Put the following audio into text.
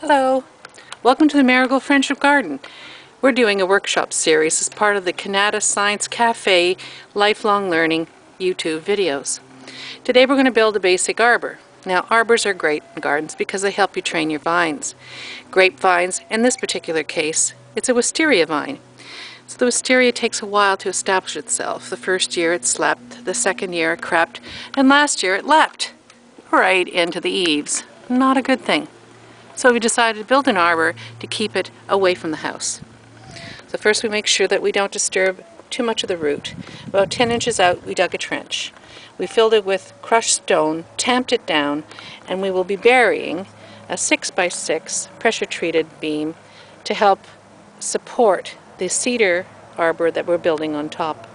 Hello, welcome to the Marigold Friendship Garden. We're doing a workshop series as part of the Kanata Science Cafe Lifelong Learning YouTube videos. Today we're going to build a basic arbor. Now arbors are great in gardens because they help you train your vines. Grapevines, in this particular case, it's a wisteria vine. So the wisteria takes a while to establish itself. The first year it slept, the second year it crept, and last year it leapt right into the eaves. Not a good thing. So we decided to build an arbor to keep it away from the house. So first we make sure that we don't disturb too much of the root. About 10 inches out we dug a trench. We filled it with crushed stone, tamped it down, and we will be burying a 6 by 6 pressure treated beam to help support the cedar arbor that we're building on top.